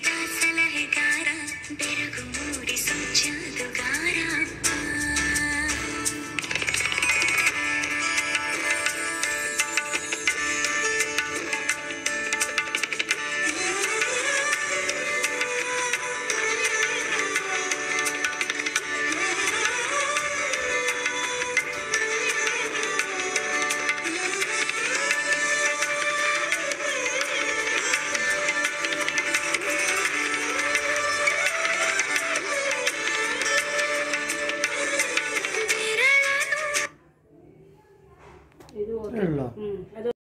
baby. 对了。嗯，